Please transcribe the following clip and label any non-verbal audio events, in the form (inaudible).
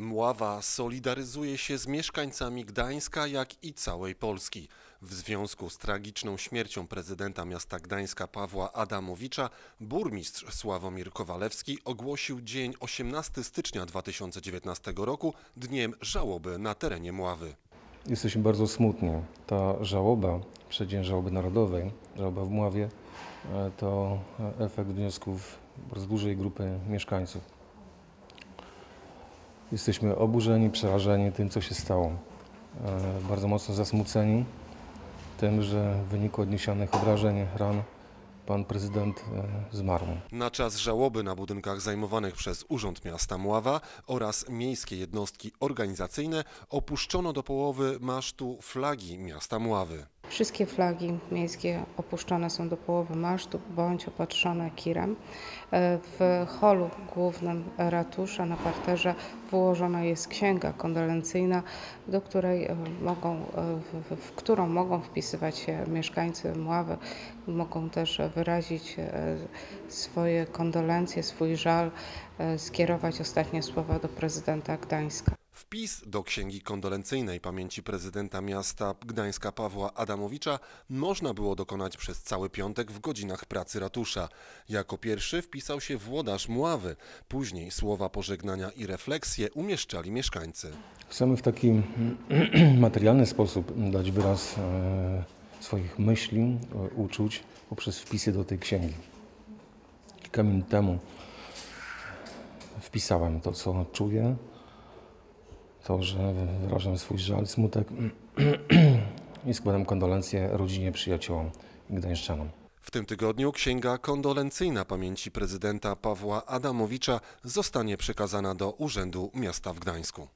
Mława solidaryzuje się z mieszkańcami Gdańska, jak i całej Polski. W związku z tragiczną śmiercią prezydenta miasta Gdańska Pawła Adamowicza, burmistrz Sławomir Kowalewski ogłosił dzień 18 stycznia 2019 roku dniem żałoby na terenie Mławy. Jesteśmy bardzo smutni. Ta żałoba, przeddzień żałoby narodowej, żałoba w Mławie, e, to efekt wniosków bardzo dużej grupy mieszkańców. Jesteśmy oburzeni, przerażeni tym, co się stało. E, Bardzo mocno zasmuceni tym, że w wyniku odniesionych obrażeń, ran, pan prezydent e, zmarł. Na czas żałoby na budynkach zajmowanych przez Urząd Miasta Mława oraz miejskie jednostki organizacyjne opuszczono do połowy masztu flagi miasta Mławy. Wszystkie flagi miejskie opuszczone są do połowy masztu bądź opatrzone kirem. W holu głównym ratusza na parterze wyłożona jest księga kondolencyjna, do której e, mogą, e, w, którą mogą wpisywać się mieszkańcy Mławy, mogą też wyrazić e, swoje kondolencje, swój żal, skierować ostatnie słowa do prezydenta Gdańska. Wpis do księgi kondolencyjnej pamięci prezydenta miasta Gdańska Pawła Adamowicza można było dokonać przez cały piątek w godzinach pracy ratusza. Jako pierwszy wpisał się włodarz Mławy, później słowa pożegnania i refleksje umieszczali mieszkańcy. Chcemy w taki (clears throat) materialny sposób dać wyraz e, swoich myśli, e, uczuć poprzez wpisy do tej księgi. Kilka minut temu wpisałem to, co czuję, to, że wyrażam swój żal, smutek (clears throat) i składam kondolencje rodzinie, przyjaciołom i gdańszczanom. W tym tygodniu księga kondolencyjna pamięci prezydenta Pawła Adamowicza zostanie przekazana do Urzędu Miasta w Gdańsku.